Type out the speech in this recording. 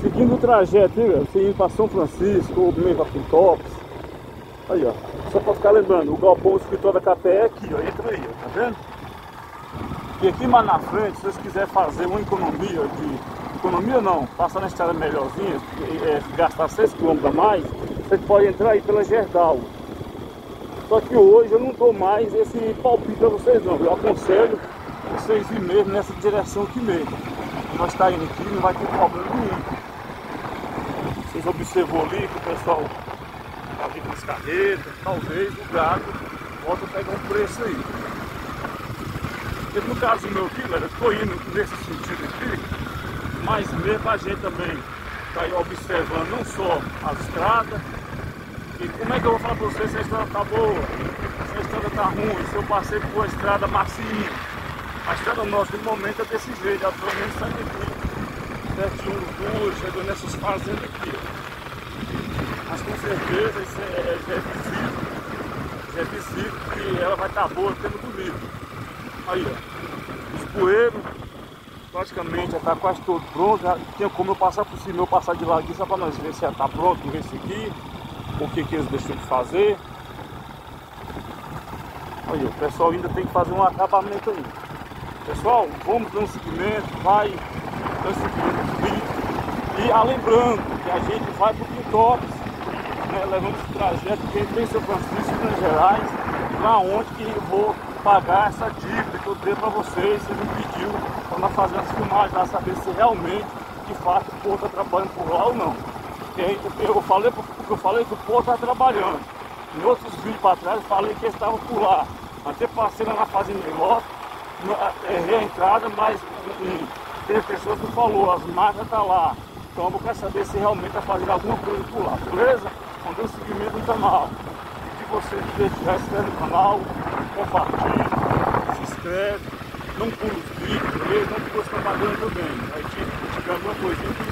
Seguindo o trajeto, hein, você indo para São Francisco ou mesmo para Pintops. Aí, ó. Só para ficar lembrando, o galpão, escritório da KPE é aqui, ó. Entra aí, ó. Tá vendo? E aqui mais na frente, se vocês quiserem fazer uma economia de. Economia não, passar na estrada melhorzinha, é, gastar 6 km a mais, você pode entrar aí pela Gerdal. Só que hoje eu não dou mais esse palpite para vocês não. Eu aconselho vocês ir mesmo nessa direção aqui mesmo. Nós está indo aqui, não vai ter problema nenhum. Vocês observou ali que o pessoal está vindo nas carretas, talvez o gado volta pegar um preço aí. Porque no caso meu aqui, galera, estou indo nesse sentido aqui, mas mesmo a gente também está observando não só as estradas, e como é que eu vou falar para vocês se a estrada está boa, se a estrada está ruim, se eu passei por uma estrada macia. A estrada nossa no momento é desse jeito, daqui, pertinho do Urubu, chegando nessas fazendas aqui. Mas com certeza isso é, é, é visível, é visível que ela vai estar tá boa tendo bonito. Aí ó, os poeiros praticamente já está quase todo pronto, já tem como eu passar por cima, eu passar de lá aqui só para nós ver se já está pronto, ver esse aqui o que, que eles deixam de fazer. Aí, o pessoal ainda tem que fazer um acabamento aí. Pessoal, vamos dando seguimento, vai dando seguimento E ah, lembrando que a gente vai para o Pintops, né, levando esse trajeto que tem São Francisco, Minas Gerais, lá onde que eu vou pagar essa dívida que eu dei para vocês, você me pediu para nós fazer as filmagens, para saber se realmente, de fato, o povo está trabalhando por lá ou não. Eu falei, eu falei que o povo está trabalhando. Em outros vídeos para trás eu falei que eles estavam por lá. Até passei lá na fazenda de moto, errei a entrada, mas tem pessoas que falou, as máquinas estão tá lá. Então eu quero saber se realmente está fazendo alguma coisa por lá, beleza? Então dê seguimento no canal. Se você já se inscreve no canal, compartilha, se inscreve, não pula os vídeos? Não pula as propagandas também. Aí te alguma coisinha isso aí.